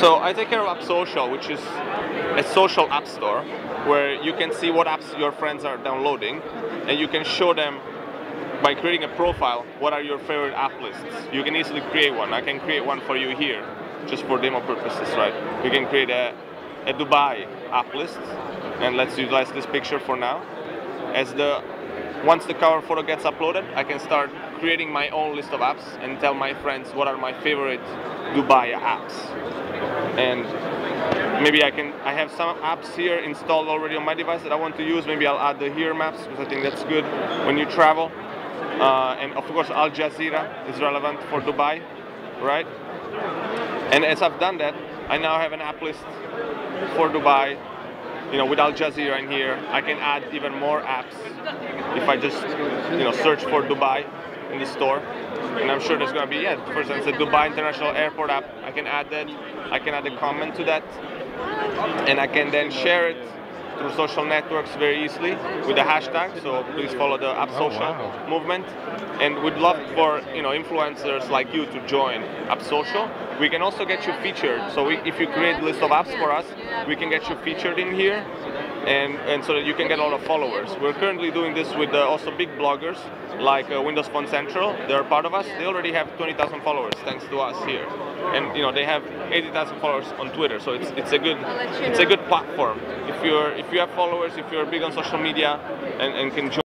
So I take care of App Social, which is a social app store where you can see what apps your friends are downloading and you can show them by creating a profile what are your favorite app lists. You can easily create one. I can create one for you here just for demo purposes, right? You can create a, a Dubai app list and let's utilize this picture for now. As the once the cover photo gets uploaded, I can start creating my own list of apps and tell my friends what are my favorite Dubai apps. And maybe I can I have some apps here installed already on my device that I want to use. Maybe I'll add the here maps because I think that's good when you travel. Uh, and of course Al Jazeera is relevant for Dubai, right? And as I've done that, I now have an app list for Dubai. You know, with Al Jazeera in here, I can add even more apps if I just, you know, search for Dubai in the store. And I'm sure there's going to be, yeah, for instance, a Dubai International Airport app. I can add that. I can add a comment to that. And I can then share it through social networks very easily with the hashtag. So please follow the App Oh, Social wow. movement. And we'd love for you know influencers like you to join App Social. We can also get you featured. So we, if you create a list of apps for us, we can get you featured in here. And, and so that you can get a lot of followers. We're currently doing this with uh, also big bloggers like uh, Windows Phone Central. They're part of us. They already have 20,000 followers thanks to us here, and you know they have 80,000 followers on Twitter. So it's it's a good it's a good platform. If you're if you have followers, if you're big on social media, and, and can join.